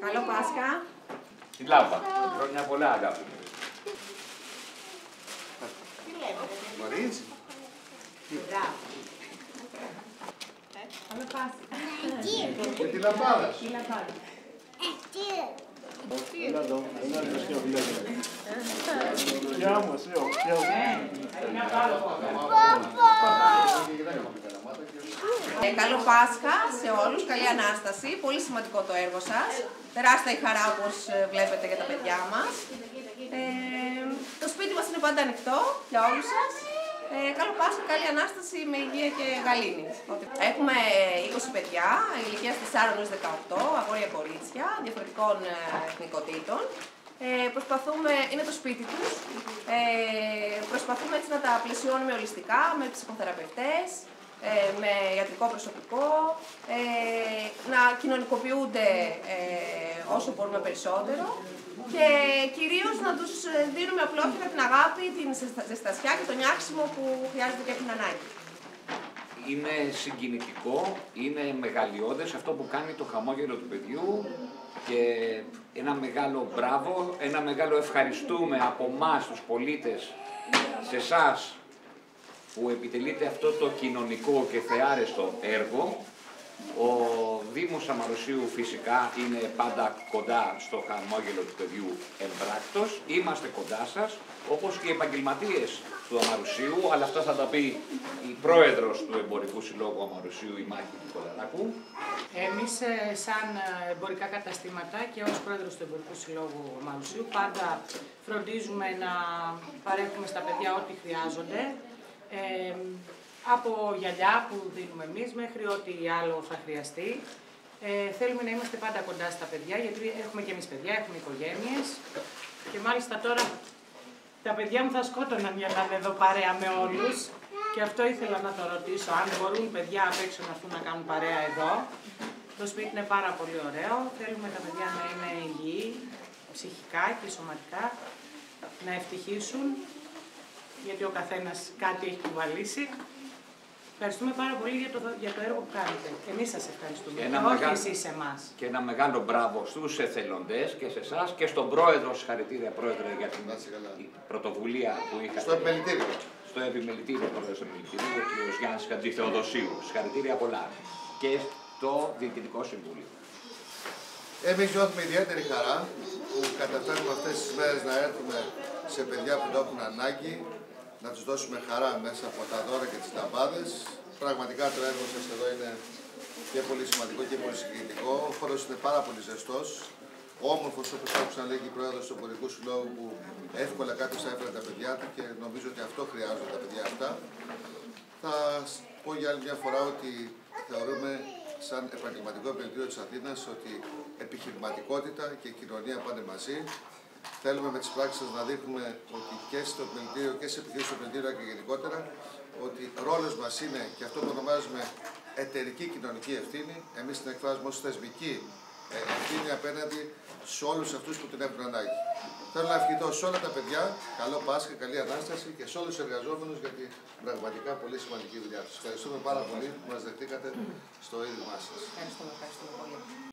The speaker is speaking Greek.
Καλό Πάσχα. Την λάμπα. Χρόνια πολλά, αγάπη μου. Μπορείς. Καλό Πάσχα. Και τη λαμπάδα σου. Τι λαμπάδα. Έλα εδώ, έλα εδώ, σιω, Γεια μου, σιω, γεια μου. Ε, καλό Πάσχα σε όλους, καλή Ανάσταση, πολύ σημαντικό το έργο σας. Τεράστια η χαρά όπως ε, βλέπετε για τα παιδιά μας. Ε, το σπίτι μας είναι πάντα ανοιχτό για όλους σας. Ε, καλό Πάσχα, καλή Ανάσταση με υγεία και γαλήνη. Έχουμε 20 παιδιά, ηλικία 4 έως 18, αγόρια κορίτσια, διαφορετικών ε, εθνικότητων. Ε, προσπαθούμε, είναι το σπίτι τους, ε, προσπαθούμε έτσι να τα πλαισιώνουμε ολιστικά με ψυχοθεραπευτές, ε, με ιατρικό προσωπικό, ε, να κοινωνικοποιούνται ε, όσο μπορούμε περισσότερο και κυρίως να τους ε, δίνουμε απλόχερα την αγάπη, την ζεστα- ζεστασιά και τον νιάξιμο που χρειάζεται και την ανάγκη. Είναι συγκινητικό, είναι μεγαλειώδες αυτό που κάνει το χαμόγελο του παιδιού και ένα μεγάλο μπράβο, ένα μεγάλο ευχαριστούμε από εμάς τους πολίτες, σε εσάς που επιτελείτε αυτό το κοινωνικό και θεάρεστο έργο. Ο Δήμος Αμαρουσίου φυσικά είναι πάντα κοντά στο χαμόγελο του παιδιού εμπράκτος. Είμαστε κοντά σας, όπως και οι επαγγελματίες του Αμαρουσίου, αλλά αυτό θα τα πει η πρόεδρος του Εμπορικού Συλλόγου Αμαρουσίου, η Μάκη Νικολαράκου. Εμείς ε, σαν ε, εμπορικά καταστήματα και ως πρόεδρος του Εμπορικού Συλλόγου Μαρουσίου πάντα φροντίζουμε να παρέχουμε στα παιδιά ό,τι χρειάζονται. Ε, από γυαλιά που δίνουμε εμείς μέχρι ό,τι άλλο θα χρειαστεί. Ε, θέλουμε να είμαστε πάντα κοντά στα παιδιά γιατί έχουμε και εμείς παιδιά, έχουμε οικογένειες και μάλιστα τώρα τα παιδιά μου θα σκότωναν για να είναι εδώ παρέα με όλους και αυτό ήθελα να το ρωτήσω, αν μπορούν παιδιά απ' έξω να έρθουν να κάνουν παρέα εδώ. Το σπίτι είναι πάρα πολύ ωραίο, θέλουμε τα παιδιά να είναι υγιεί, ψυχικά και σωματικά, να ευτυχήσουν, γιατί ο καθένας κάτι έχει κουβαλήσει. Ευχαριστούμε πάρα πολύ για το, για το έργο που κάνετε. Εμείς σας ευχαριστούμε, Ένα και όχι μεγάλο- εσείς εμάς. Και ένα μεγάλο μπράβο στους εθελοντές και σε εσάς και στον πρόεδρο, συγχαρητήρια πρόεδρε για την Να είσαι καλά. πρωτοβουλία που είχατε. Στο επιμελητήριο. στο επιμελητήριο, πρόεδρος του επιμελητηρίου, ο κ. Γιάννης Χατζηθεοδοσίου. Συγχαρητήρια πολλά. Και στο Διοικητικό Συμβούλιο. Εμείς νιώθουμε ιδιαίτερη χαρά που καταφέρνουμε αυτές τις μέρες να έρθουμε σε παιδιά που το έχουν ανάγκη, να τους δώσουμε χαρά μέσα από τα δώρα και τις λαμπάδες. Πραγματικά το έργο σας εδώ είναι και πολύ σημαντικό και πολύ συγκινητικό. Ο χώρος είναι πάρα πολύ ζεστός, όμορφος όπως άκουσα να λέγει η πρόεδρος του Εμπορικού Συλλόγου που εύκολα κάποιος θα έφερε τα παιδιά του και νομίζω ότι αυτό χρειάζονται τα παιδιά αυτά. Θα σ- πω για άλλη μια φορά ότι θεωρούμε σαν επαγγελματικό επενδυτήριο της Αθήνας ότι επιχειρηματικότητα και κοινωνία πάνε μαζί. Θέλουμε με τις πράξεις σας να δείχνουμε ότι και στο επενδυτήριο και σε επιχειρήσεις του επενδυτήριο και γενικότερα ότι ρόλος μας είναι και αυτό που ονομάζουμε εταιρική κοινωνική ευθύνη. Εμείς την εκφράζουμε ως θεσμική ε, ευθύνη απέναντι σε όλους αυτούς που την έχουν ανάγκη. Θέλω να ευχηθώ σε όλα τα παιδιά, καλό Πάσχα, καλή Ανάσταση και σε όλους τους εργαζόμενους για την πραγματικά πολύ σημαντική δουλειά τους. Ευχαριστούμε πάρα πολύ που μας δεχτήκατε στο ίδρυμά σας. Ευχαριστούμε, ευχαριστούμε πολύ.